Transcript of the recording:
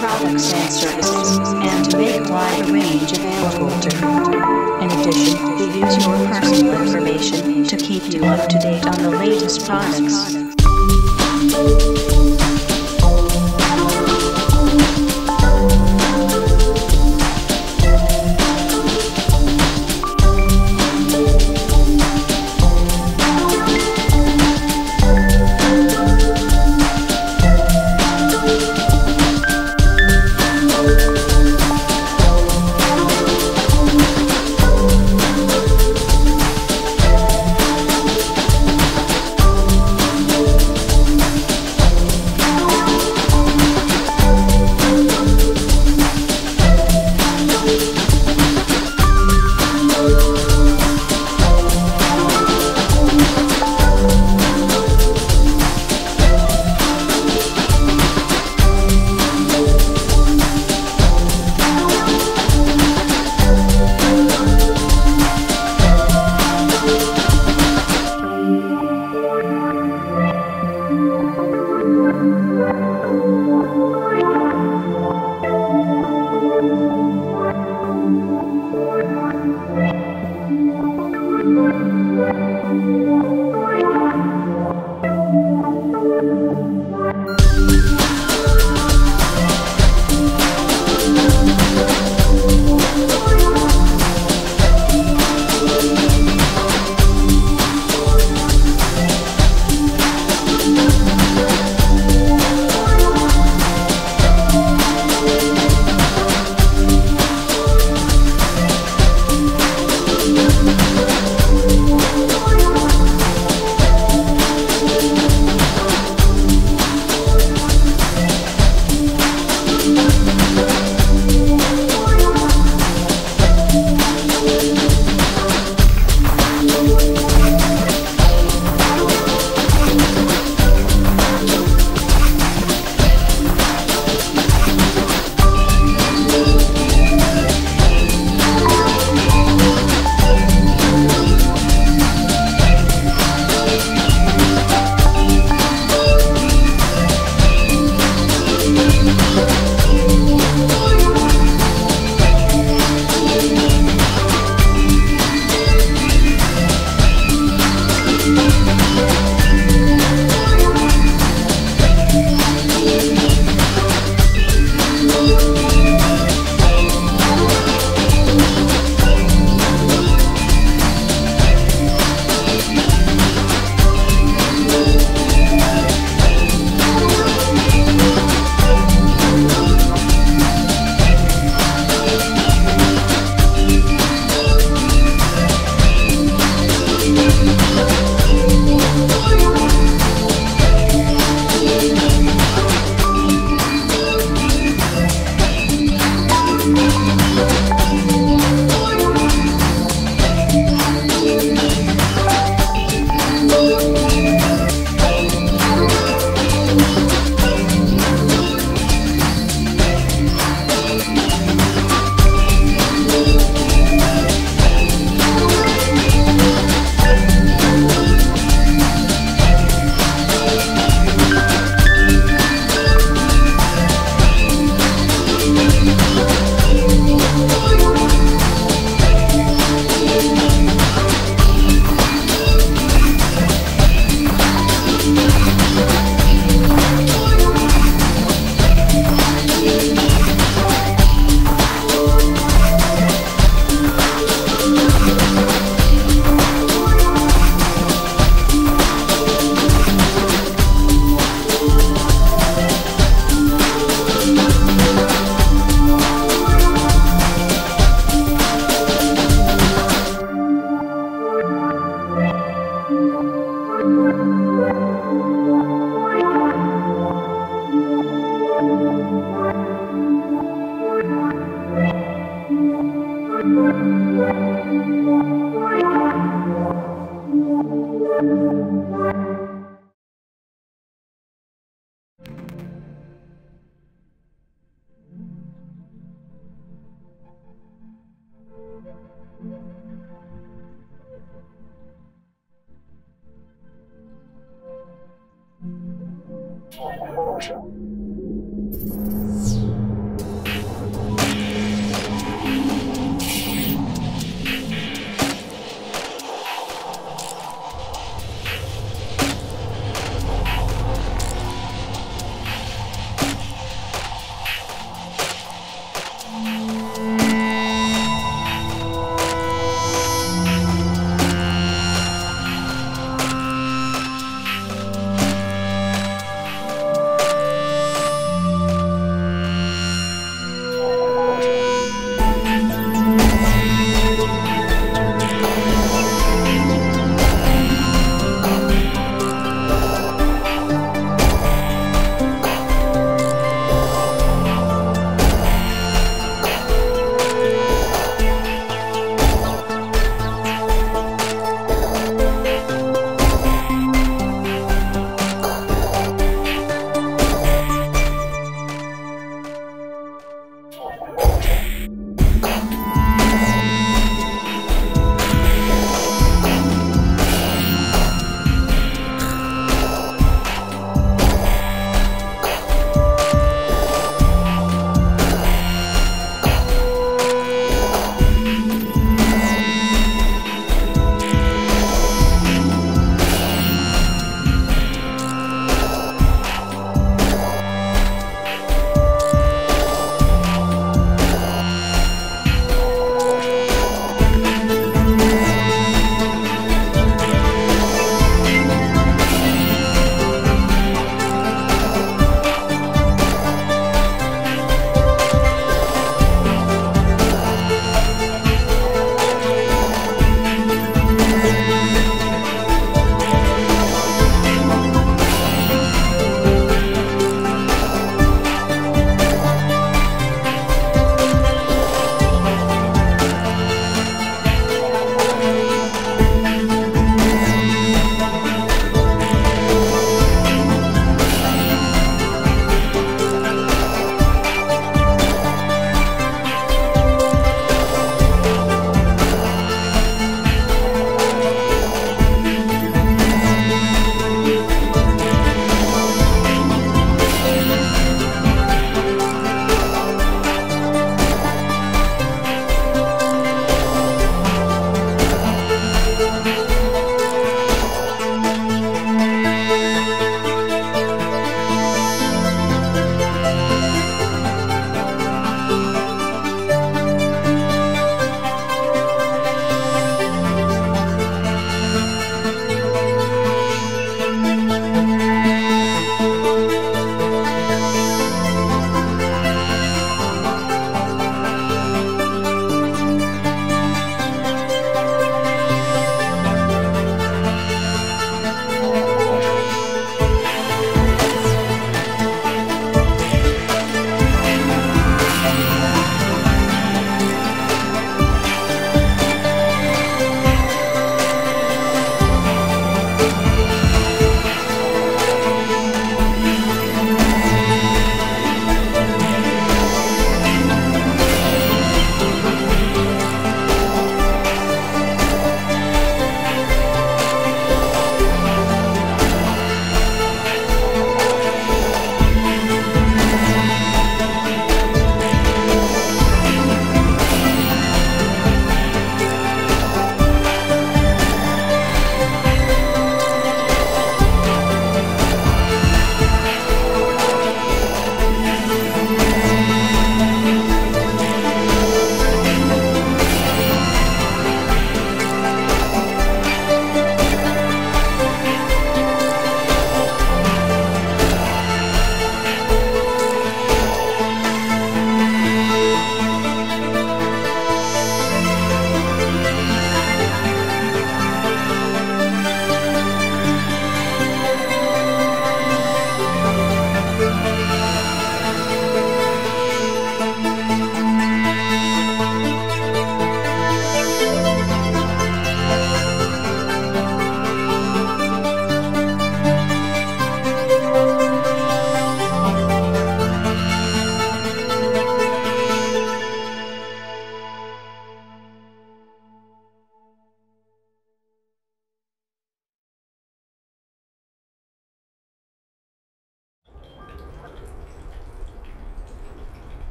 products and services, and to make a wider range available to you. In addition, we use your personal information to keep you up to date on the latest products.